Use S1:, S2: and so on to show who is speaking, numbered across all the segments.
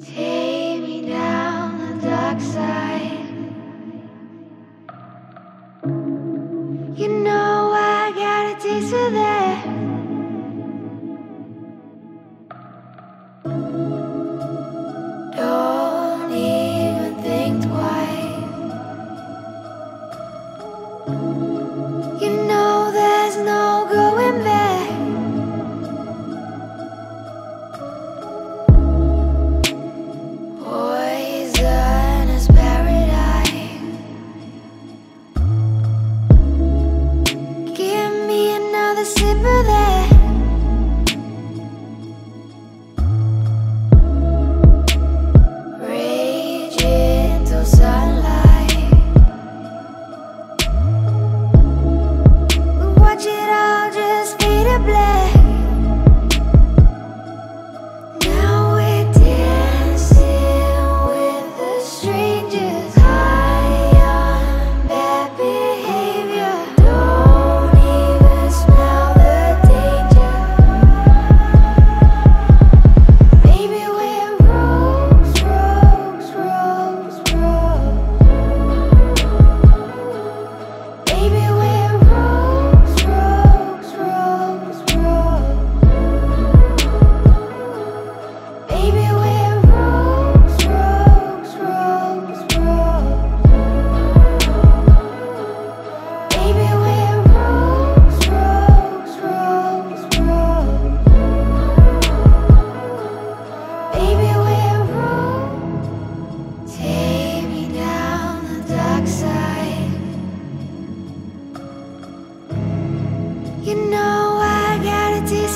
S1: Take me down the dark side.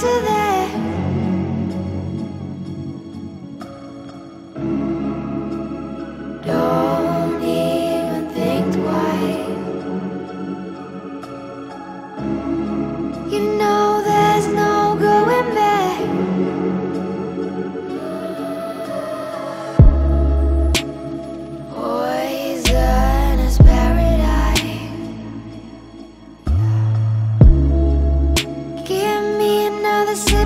S1: to the